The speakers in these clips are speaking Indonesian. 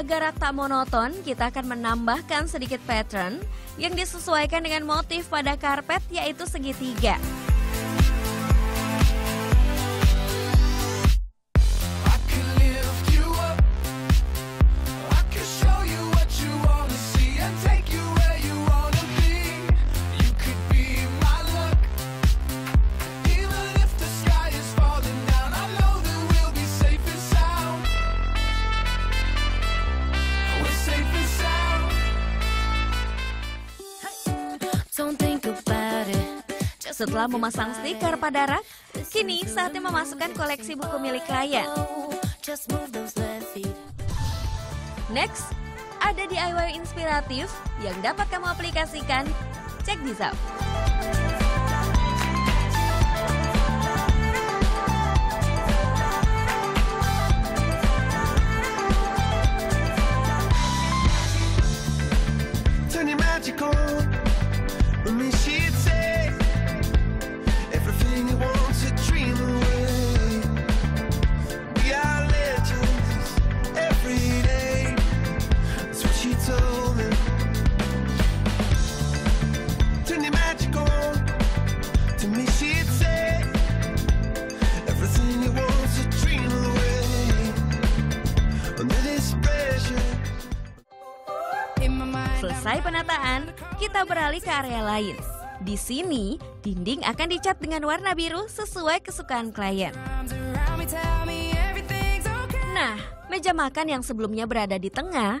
Agar tak monoton, kita akan menambahkan sedikit pattern yang disesuaikan dengan motif pada karpet yaitu segitiga. Setelah memasang stiker pada rak, kini saatnya memasukkan koleksi buku milik klien. Next, ada DIY inspiratif yang dapat kamu aplikasikan. Check this out. Kita beralih ke area lain. Di sini, dinding akan dicat dengan warna biru sesuai kesukaan klien. Nah, meja makan yang sebelumnya berada di tengah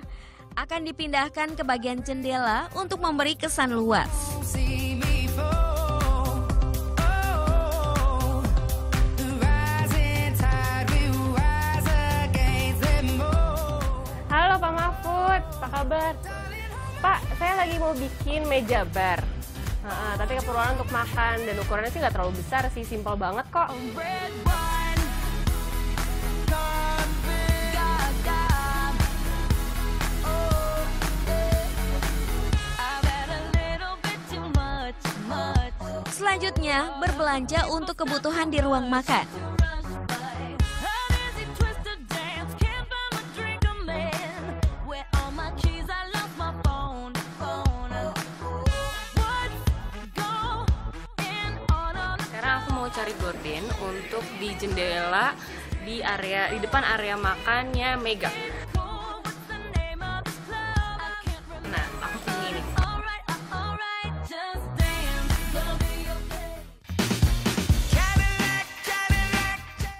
akan dipindahkan ke bagian jendela untuk memberi kesan luas. Mau bikin meja bar. Nah, tapi keperluan untuk makan dan ukurannya sih nggak terlalu besar sih, simpel banget kok. Selanjutnya, berbelanja untuk kebutuhan di ruang makan. Cari gorden untuk di jendela di area di depan area makannya Mega. Nah.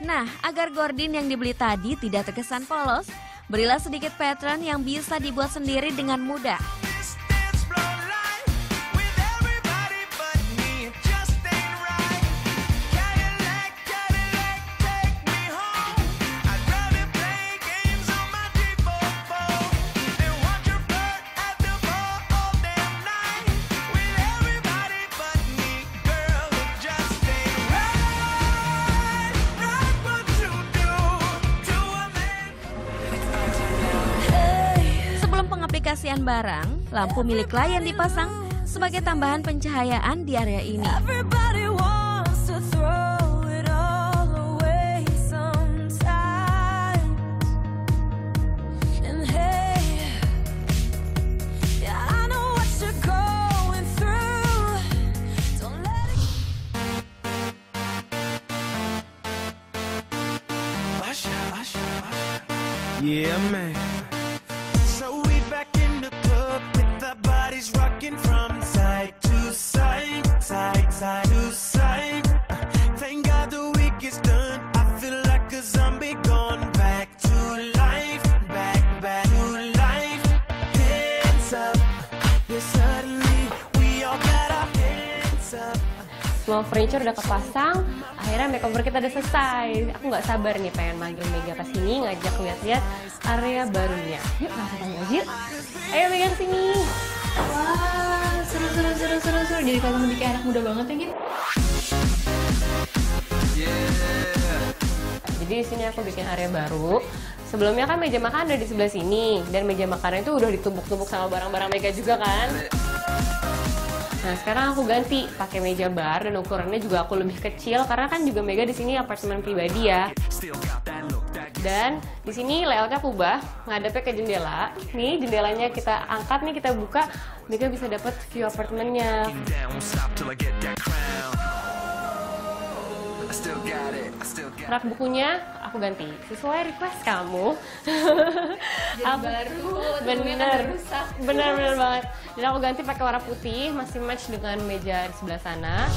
Nah, agar gordin yang dibeli tadi tidak terkesan polos, berilah sedikit pattern yang bisa dibuat sendiri dengan mudah. Pengaplikasian barang, lampu milik klien dipasang sebagai tambahan pencahayaan di area ini. Yeah, man. Semua furniture udah kepasang, akhirnya makeover kita udah selesai. Aku nggak sabar nih pengen manggil Mega ke sini, ngajak lihat-lihat area barunya. Yuk langsung tanya aja. yuk. Ayo Mega sini. Wah, seru seru seru seru seru. Jadi kalau kayak anak muda banget ya gitu. Jadi di sini aku bikin area baru. Sebelumnya kan meja makan ada di sebelah sini dan meja makannya itu udah ditumpuk-tumpuk sama barang-barang Mega juga kan. Nah sekarang aku ganti pakai meja bar dan ukurannya juga aku lebih kecil karena kan juga Mega di sini apartemen pribadi ya. Dan di sini layoutnya aku ubah, ngadepnya ke jendela. Nih jendelanya kita angkat nih kita buka, Mega bisa dapat view apartemennya. Rak bukunya aku ganti sesuai request kamu. Aku- baru, bener, bener bener banget. Dan aku ganti pakai warna putih, masih match dengan meja di sebelah sana.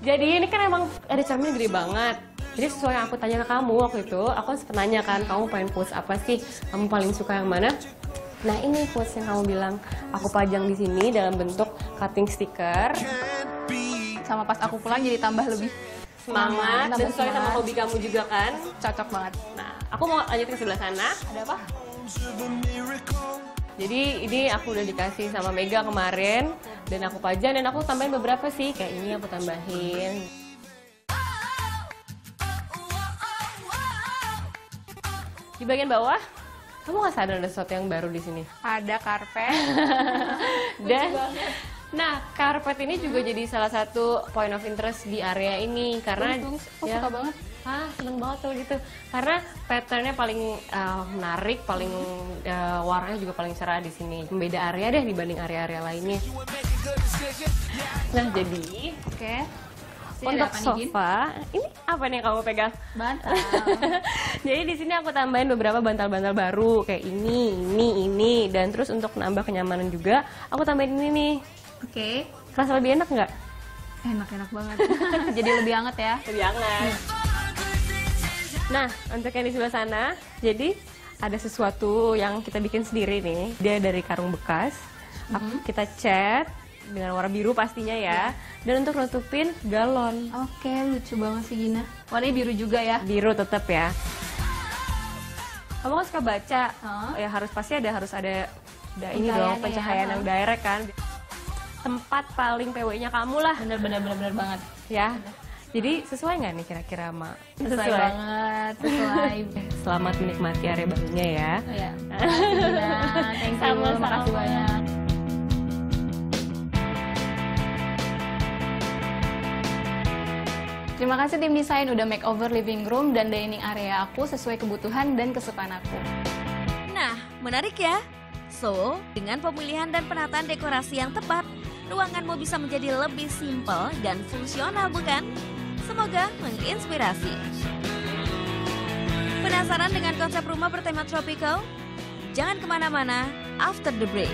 Jadi ini kan emang ada cermin gede banget. Jadi sesuai yang aku tanya ke kamu waktu itu, aku sempat nanya kan, kamu pengen post apa sih? Kamu paling suka yang mana? Nah ini post yang kamu bilang, aku pajang di sini dalam bentuk cutting be. Sama pas aku pulang jadi tambah lebih semangat, dan sesuai sama hobi kamu juga kan. cocok banget. Nah, aku mau lanjutin ke sebelah sana. Ada apa? Jadi ini aku udah dikasih sama Mega kemarin dan aku pajang dan aku tambahin beberapa sih kayak ini aku tambahin. Di bagian bawah, kamu nggak sadar ada sesuatu yang baru di sini? Ada karpet. Dan nah karpet ini juga jadi salah satu point of interest di area ini karena. Aku ya, suka banget. ah seneng banget tuh gitu karena patternnya paling uh, menarik paling uh, warnanya juga paling cerah di sini beda area deh dibanding area-area lainnya nah jadi Oke. Ada untuk sofa ini apa nih yang kamu pegang Bantal. jadi di sini aku tambahin beberapa bantal-bantal baru kayak ini ini ini dan terus untuk nambah kenyamanan juga aku tambahin ini nih Oke. kerasa lebih enak nggak Enak-enak banget. jadi lebih hangat ya. lebih hangat. Nah, untuk yang di sebelah sana, jadi ada sesuatu yang kita bikin sendiri nih. Dia dari karung bekas. Aku- Kita cat dengan warna biru pastinya ya. Dan untuk nutupin galon. Oke, lucu banget sih Gina. Warnanya biru juga ya. Biru tetap ya. Kamu kan suka baca, Hah? ya harus pasti ada harus ada, ada ini dong ya, pencahayaan yang hah? direct kan. Tempat paling PW-nya kamu lah Bener-bener bener-bener banget. ya. Jadi sesuai nggak nih kira-kira sama? Sesuai, banget. Sesuai. Selamat menikmati area barunya ya. Oh, ya. Gina. Thank you. Sama-sama. Makasih banyak. Terima kasih tim desain udah makeover living room dan dining area aku sesuai kebutuhan dan kesukaan aku. Nah, menarik ya? So, dengan pemilihan dan penataan dekorasi yang tepat, ruanganmu bisa menjadi lebih simpel dan fungsional bukan? Semoga menginspirasi. Penasaran dengan konsep rumah bertema tropical? Jangan ke mana-mana after the break.